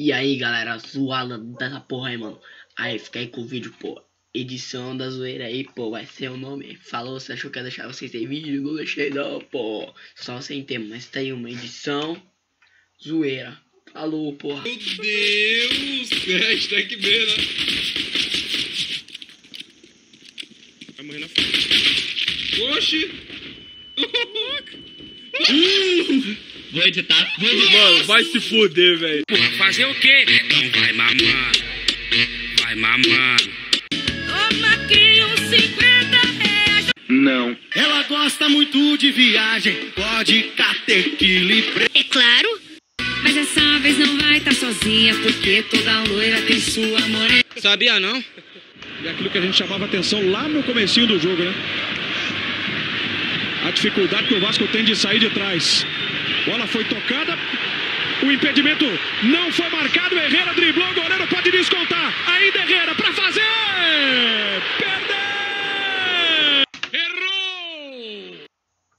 E aí, galera, zoada dessa porra aí, mano. Aí, fica aí com o vídeo, pô. Edição da zoeira aí, pô, vai ser o nome. Falou, você achou que ia deixar vocês sem vídeo? Não deixei não, pô. Só sem tempo, mas tá aí uma edição zoeira. Falou, porra. Meu Deus! Hashtag B, né? Vai morrer na frente. Oxi! Vou editar, vou Mano, vai se fuder, velho. Porra, fazer o quê? Então vai mamando, vai mamando. Toma aqui uns 50 reais. Não. Ela gosta muito de viagem, pode caterquile É claro. Mas dessa vez não vai estar sozinha, porque toda loira tem sua morena. Sabia não? E aquilo que a gente chamava atenção lá no comecinho do jogo, né? A dificuldade que o Vasco tem de sair de trás. Bola foi tocada. O impedimento não foi marcado. Herrera driblou. Goleiro